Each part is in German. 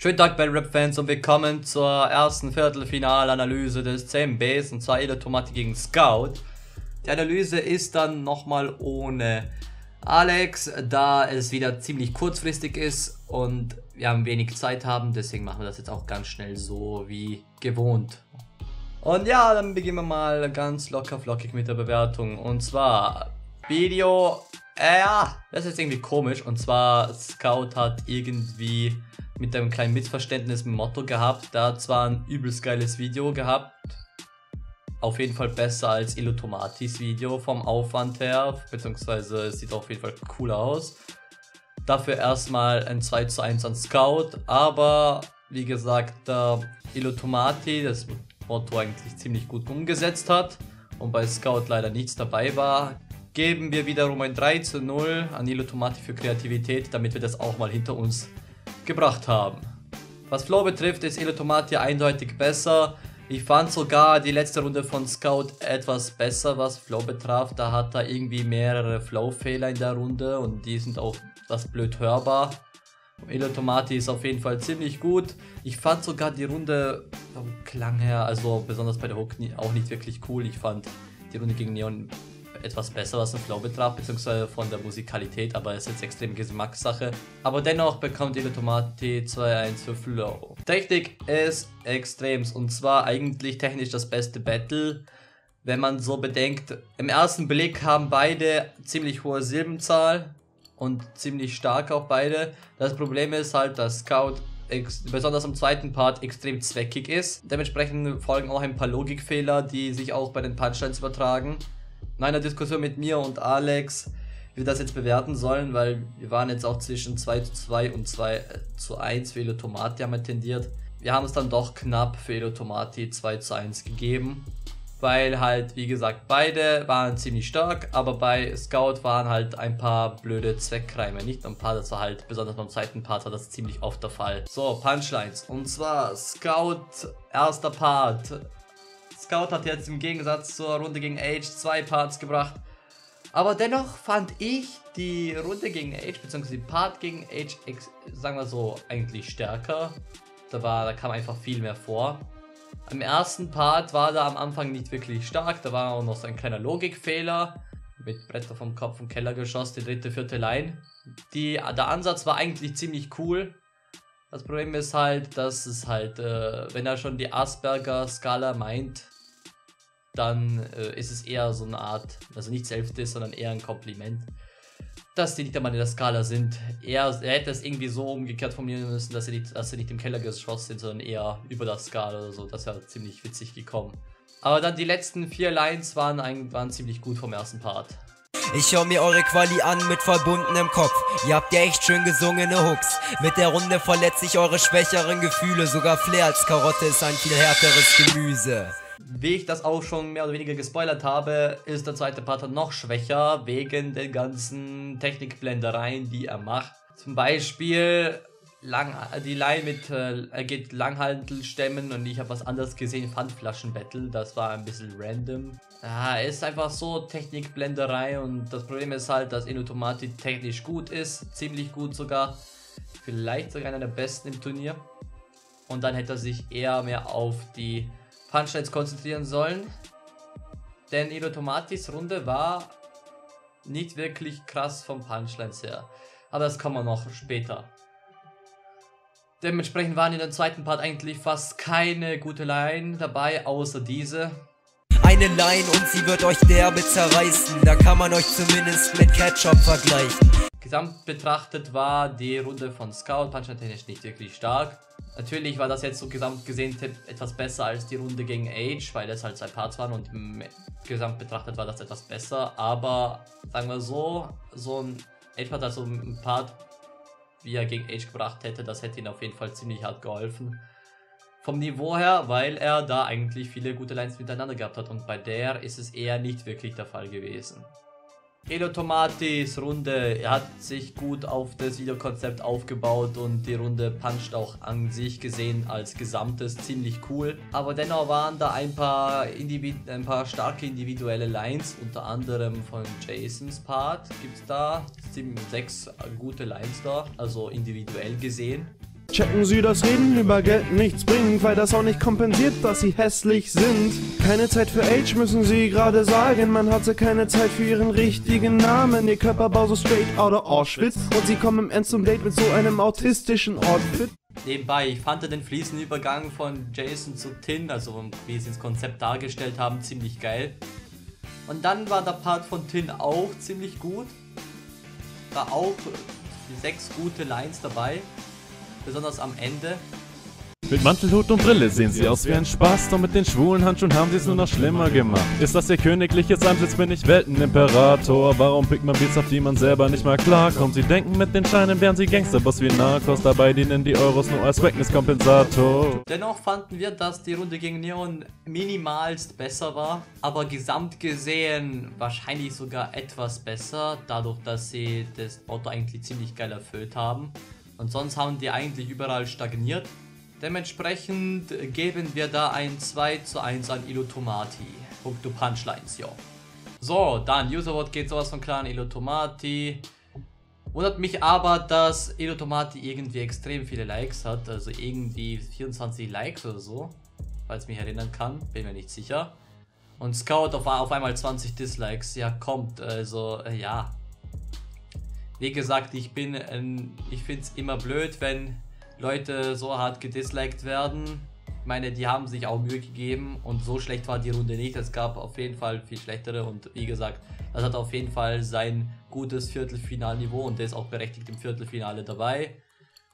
Schönen Tag, Battle-Rap-Fans und willkommen zur ersten Viertelfinalanalyse des CMBs und zwar Tomati gegen Scout. Die Analyse ist dann nochmal ohne Alex, da es wieder ziemlich kurzfristig ist und wir haben wenig Zeit haben, deswegen machen wir das jetzt auch ganz schnell so wie gewohnt. Und ja, dann beginnen wir mal ganz locker flockig mit der Bewertung und zwar Video, ja, das ist irgendwie komisch und zwar Scout hat irgendwie mit einem kleinen Missverständnis im Motto gehabt. Da hat zwar ein übelst geiles Video gehabt. Auf jeden Fall besser als Illutomatis Video vom Aufwand her. Beziehungsweise es sieht auf jeden Fall cool aus. Dafür erstmal ein 2 zu 1 an Scout. Aber wie gesagt, äh, Illutomati das Motto eigentlich ziemlich gut umgesetzt hat. Und bei Scout leider nichts dabei war geben wir wiederum ein 3 zu 0 an Illutomati für Kreativität, damit wir das auch mal hinter uns gebracht haben. Was Flow betrifft, ist Elotomati eindeutig besser. Ich fand sogar die letzte Runde von Scout etwas besser, was Flow betraf. Da hat er irgendwie mehrere Flow-Fehler in der Runde und die sind auch das blöd hörbar. Elotomati ist auf jeden Fall ziemlich gut. Ich fand sogar die Runde vom Klang her, also besonders bei der Hook, auch nicht wirklich cool. Ich fand die Runde gegen Neon etwas besser, was den Flow betraf, beziehungsweise von der Musikalität, aber es ist jetzt extrem Geschmackssache. Aber dennoch bekommt jede Tomate 2-1 für Flow. Technik ist extrem und zwar eigentlich technisch das beste Battle. Wenn man so bedenkt, im ersten Blick haben beide ziemlich hohe Silbenzahl und ziemlich stark auch beide. Das Problem ist halt, dass Scout besonders im zweiten Part extrem zweckig ist. Dementsprechend folgen auch ein paar Logikfehler, die sich auch bei den Punchlines übertragen in einer Diskussion mit mir und Alex, wie wir das jetzt bewerten sollen, weil wir waren jetzt auch zwischen 2 zu 2 und 2 äh, zu 1 für Elotomati haben wir tendiert. Wir haben es dann doch knapp für Elotomati 2 zu 1 gegeben, weil halt, wie gesagt, beide waren ziemlich stark, aber bei Scout waren halt ein paar blöde Zweckreime, nicht ein paar, das war halt, besonders beim zweiten Part war das ziemlich oft der Fall. So, Punchlines, und zwar Scout, erster Part, Scout hat jetzt im Gegensatz zur Runde gegen Age zwei Parts gebracht. Aber dennoch fand ich die Runde gegen Age, beziehungsweise die Part gegen Age, sagen wir so, eigentlich stärker. Da, war, da kam einfach viel mehr vor. Im ersten Part war da am Anfang nicht wirklich stark, da war auch noch so ein kleiner Logikfehler. Mit Bretter vom Kopf und Keller geschossen, die dritte, vierte Line. Die, der Ansatz war eigentlich ziemlich cool. Das Problem ist halt, dass es halt, äh, wenn er schon die Asperger-Skala meint, dann äh, ist es eher so eine Art, also nicht Selbstdiss, sondern eher ein Kompliment, dass die nicht einmal in der Skala sind. Er, er hätte es irgendwie so umgekehrt formulieren müssen, dass sie, nicht, dass sie nicht im Keller geschossen sind, sondern eher über der Skala oder so. Das wäre ziemlich witzig gekommen. Aber dann die letzten vier Lines waren, waren ziemlich gut vom ersten Part. Ich schau mir eure Quali an mit verbundenem Kopf. Ihr habt ja echt schön gesungene Hooks. Mit der Runde verletze ich eure schwächeren Gefühle. Sogar Flair als Karotte ist ein viel härteres Gemüse. Wie ich das auch schon mehr oder weniger gespoilert habe, ist der zweite Part noch schwächer wegen den ganzen Technikblendereien, die er macht. Zum Beispiel lang, die Line mit, äh, er geht Langhantelstämmen und ich habe was anderes gesehen, Pfandflaschenbattle, das war ein bisschen random. Ja, ist einfach so Technikblenderei und das Problem ist halt, dass Inutomati technisch gut ist, ziemlich gut sogar, vielleicht sogar einer der besten im Turnier. Und dann hätte er sich eher mehr auf die Punchlines konzentrieren sollen. Denn Irotomatis Runde war nicht wirklich krass vom Punchlines her. Aber das kommen wir noch später. Dementsprechend waren in der zweiten Part eigentlich fast keine gute Line dabei, außer diese. Eine Line und sie wird euch derbe zerreißen. Da kann man euch zumindest mit Ketchup vergleichen. Gesamt betrachtet war die Runde von Scout Punchline technisch nicht wirklich stark. Natürlich war das jetzt so gesamt gesehen etwas besser als die Runde gegen Age, weil es halt zwei Parts waren und im Gesamt betrachtet war das etwas besser. Aber sagen wir so, so ein Age Part, also ein Part, wie er gegen Age gebracht hätte, das hätte ihm auf jeden Fall ziemlich hart geholfen. Vom Niveau her, weil er da eigentlich viele gute Lines miteinander gehabt hat und bei der ist es eher nicht wirklich der Fall gewesen. Elotomatis Runde er hat sich gut auf das Videokonzept aufgebaut und die Runde puncht auch an sich gesehen als Gesamtes ziemlich cool. Aber dennoch waren da ein paar, ein paar starke individuelle Lines, unter anderem von Jasons Part gibt es da sechs gute Lines da, also individuell gesehen. Checken Sie, dass Reden über Geld nichts bringt, weil das auch nicht kompensiert, dass Sie hässlich sind. Keine Zeit für Age müssen Sie gerade sagen, man hatte keine Zeit für Ihren richtigen Namen. Ihr Körperbau so straight out of Auschwitz und Sie kommen im End zum Date mit so einem autistischen Outfit. Nebenbei, ich fand den fließenden Übergang von Jason zu Tin, also wie sie das Konzept dargestellt haben, ziemlich geil. Und dann war der Part von Tin auch ziemlich gut. War auch sechs gute Lines dabei, besonders am Ende. Mit Mantel, Hut und Brille sehen sie aus wie ein Spaß, doch mit den schwulen Handschuhen haben sie es nur noch schlimmer gemacht. Ist das ihr königliches Antlitz, bin ich Weltenimperator? Warum pickt man Beats, auf die man selber nicht mal klarkommt? Sie denken, mit den Scheinen wären sie Gangsterboss wie Narcos, dabei dienen die Euros nur als Wackness-Kompensator. Dennoch fanden wir, dass die Runde gegen Neon minimalst besser war, aber gesamt gesehen wahrscheinlich sogar etwas besser, dadurch, dass sie das Auto eigentlich ziemlich geil erfüllt haben. Und sonst haben die eigentlich überall stagniert. Dementsprechend geben wir da ein 2 zu 1 an Ilotomati. Punkto Punchlines, ja. So, dann Uservote geht sowas von klar an Ilotomati. Wundert mich aber, dass Ilotomati irgendwie extrem viele Likes hat. Also irgendwie 24 Likes oder so. Falls ich mich erinnern kann. Bin mir nicht sicher. Und Scout auf, auf einmal 20 Dislikes. Ja, kommt. Also, äh, ja. Wie gesagt, ich bin, äh, ich finde es immer blöd, wenn Leute so hart gedisliked werden. Ich meine, die haben sich auch Mühe gegeben und so schlecht war die Runde nicht. Es gab auf jeden Fall viel schlechtere und wie gesagt, das hat auf jeden Fall sein gutes Viertelfinalniveau und der ist auch berechtigt im Viertelfinale dabei.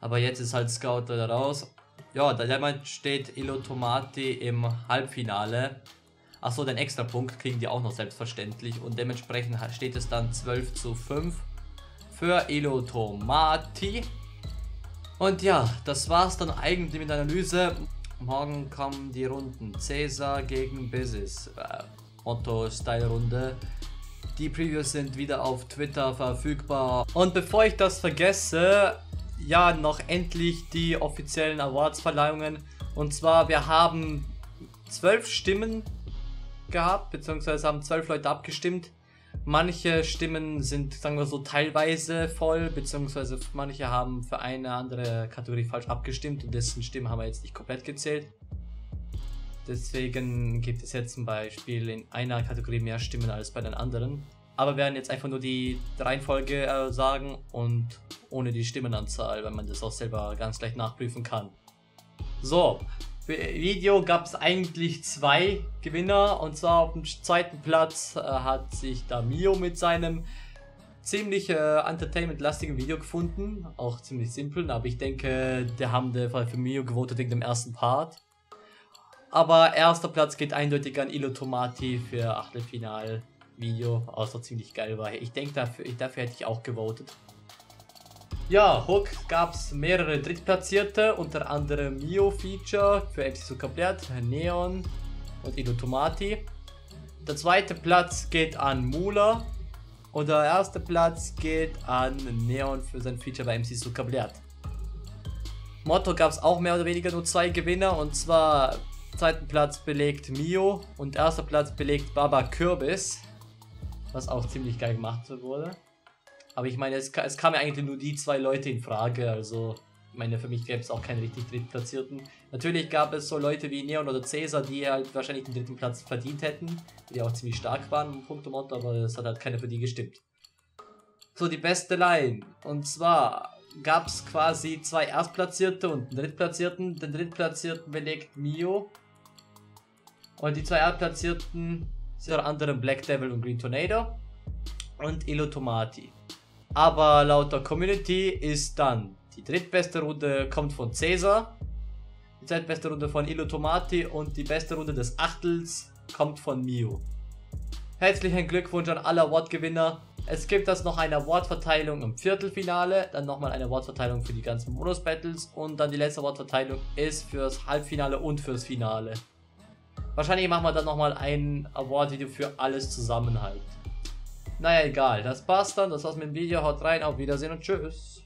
Aber jetzt ist halt Scout da raus. Ja, damit steht Ilotomati im Halbfinale. Achso, den extra Punkt kriegen die auch noch selbstverständlich und dementsprechend steht es dann 12 zu 5 für Ilotomati. Und ja, das war's dann eigentlich mit der Analyse. Morgen kommen die Runden Caesar gegen Business. Äh, Motto-Style-Runde. Die Previews sind wieder auf Twitter verfügbar. Und bevor ich das vergesse, ja, noch endlich die offiziellen Awards-Verleihungen. Und zwar, wir haben zwölf Stimmen gehabt, beziehungsweise haben zwölf Leute abgestimmt. Manche Stimmen sind, sagen wir so, teilweise voll, beziehungsweise manche haben für eine andere Kategorie falsch abgestimmt und dessen Stimmen haben wir jetzt nicht komplett gezählt. Deswegen gibt es jetzt zum Beispiel in einer Kategorie mehr Stimmen als bei den anderen. Aber wir werden jetzt einfach nur die Reihenfolge äh, sagen und ohne die Stimmenanzahl, weil man das auch selber ganz leicht nachprüfen kann. So, Video gab es eigentlich zwei Gewinner und zwar auf dem zweiten Platz äh, hat sich da Mio mit seinem ziemlich äh, entertainment-lastigen Video gefunden, auch ziemlich simpel, aber ich denke, der haben der für Mio gewotet wegen dem ersten Part. Aber erster Platz geht eindeutig an Ilo Tomati für Achtelfinal-Video, außer ziemlich geil war. Ich denke, dafür, dafür hätte ich auch gewotet. Ja, Hook gab es mehrere Drittplatzierte, unter anderem Mio Feature für MC Zuckerblatt, Neon und Inutomati. Der zweite Platz geht an Mula und der erste Platz geht an Neon für sein Feature bei MC Zuckerblatt. Motto gab es auch mehr oder weniger nur zwei Gewinner und zwar zweiten Platz belegt Mio und erster Platz belegt Baba Kürbis, was auch ziemlich geil gemacht wurde. Aber ich meine, es, es kamen eigentlich nur die zwei Leute in Frage, also ich meine, für mich gäbe es auch keinen richtig Drittplatzierten. Natürlich gab es so Leute wie Neon oder Cäsar, die halt wahrscheinlich den dritten Platz verdient hätten, die auch ziemlich stark waren im Punktomotto, aber es hat halt keiner für die gestimmt. So, die beste Line. Und zwar gab es quasi zwei Erstplatzierte und einen Drittplatzierten. Den Drittplatzierten belegt Mio. Und die zwei Erstplatzierten sind unter anderem Black Devil und Green Tornado. Und Ilo Tomati. Aber laut der Community ist dann die drittbeste Runde kommt von Caesar, die zweitbeste Runde von Ilo Tomati und die beste Runde des Achtels kommt von Mio. Herzlichen Glückwunsch an alle Award-Gewinner. Es gibt das noch eine Award-Verteilung im Viertelfinale, dann nochmal eine Award-Verteilung für die ganzen Bonus-Battles und dann die letzte Award-Verteilung ist fürs Halbfinale und fürs Finale. Wahrscheinlich machen wir dann nochmal ein Award-Video für alles zusammen halt. Naja, egal. Das passt dann. Das war's mit dem Video. Haut rein. Auf Wiedersehen und tschüss.